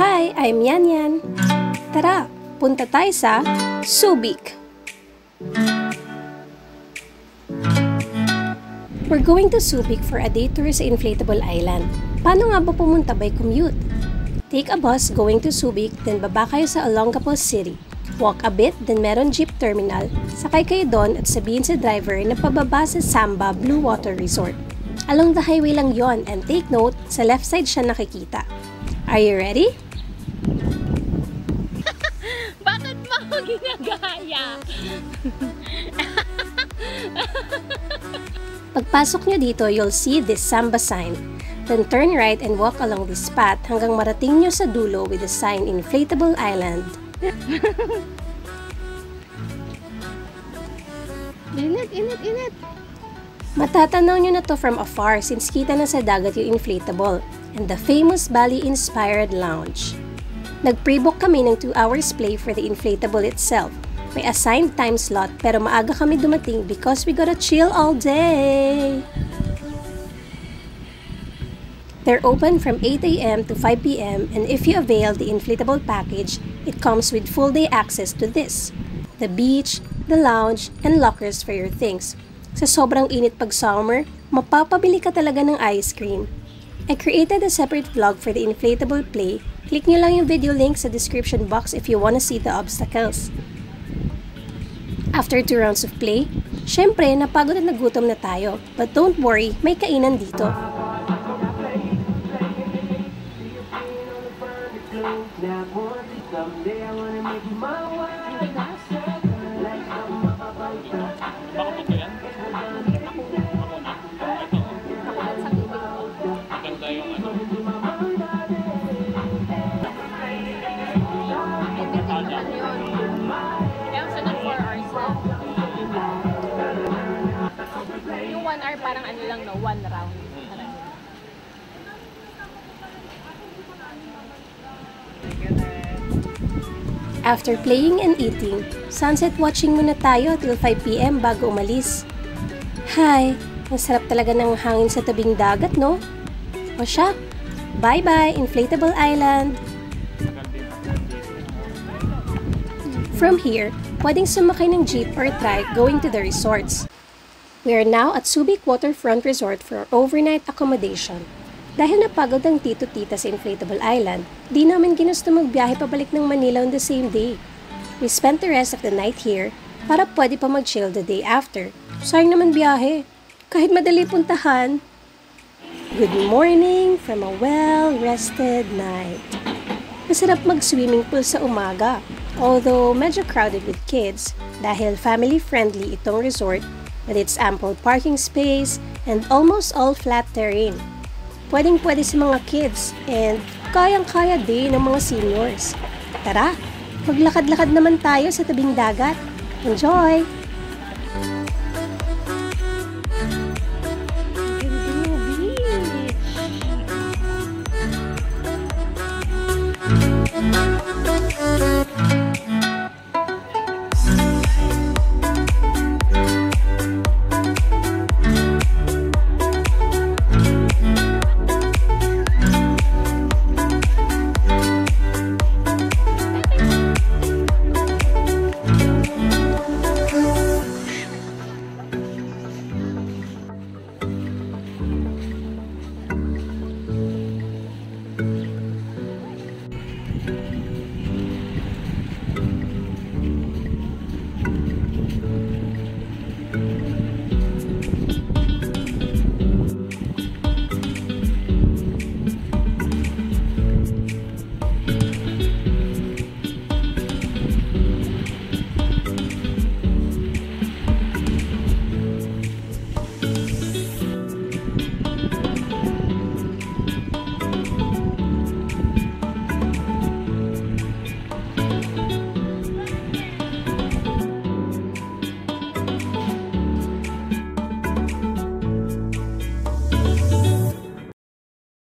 Hi, I'm Yan Yan. Tara, punta tayo sa Subic. We're going to Subic for a day tour sa Inflatable Island. Paano nga ba pumunta by commute? Take a bus going to Subic, then baba kayo sa Olongapo City. Walk a bit, then meron jeep terminal. Sakay kayo doon at sabihin sa driver na pababa sa Samba Blue Water Resort. Along the highway lang yon and take note, sa left side siya nakikita. Are you ready? Bakit mo ako ginagaya? Pagpasok nyo dito, you'll see this Samba sign. Then turn right and walk along this path hanggang marating nyo sa dulo with the sign Inflatable Island. Init, init, init. Matatanaw nyo na to from afar since kita na sa dagat yung inflatable and the famous Bali-inspired lounge. Nag-pre-book kami ng 2 hours play for the inflatable itself. May assigned time slot pero maaga kami dumating because we gotta chill all day. They're open from 8 a.m. to 5 p.m. and if you avail the inflatable package, it comes with full day access to this. The beach, the lounge, and lockers for your things. Sa sobrang init pag summer, mapapabili ka talaga ng ice cream. I created a separate vlog for the inflatable play. Click nyo lang yung video link sa description box if you wanna see the obstacles. After two rounds of play, syempre napagod at nagutom na tayo. But don't worry, may kainan dito. Baka ano 1 round. Parang yun. After playing and eating, sunset watching muna tayo till 5pm bago umalis. Hi! Ang sarap talaga ng hangin sa tabing dagat, no? O siya, bye-bye, Inflatable Island! From here, pwedeng sumakay ng jeep or trike going to the resorts. We are now at Subic Waterfront Resort for our overnight accommodation. Dahil napagod ang tito-tita sa Inflatable Island, di namin ginusto magbiyahe pabalik ng Manila on the same day. We spent the rest of the night here para pwede pa mag-chill the day after. Sayang naman biyahe. Kahit madali puntahan. Good morning from a well-rested night. Masarap mag-swimming pool sa umaga. Although medyo crowded with kids dahil family-friendly itong resort with its ample parking space and almost all flat terrain. Pwedeng pwede sa mga kids and kayang-kaya din ng mga seniors. Tara, maglakad-lakad naman tayo sa tabing dagat. Enjoy!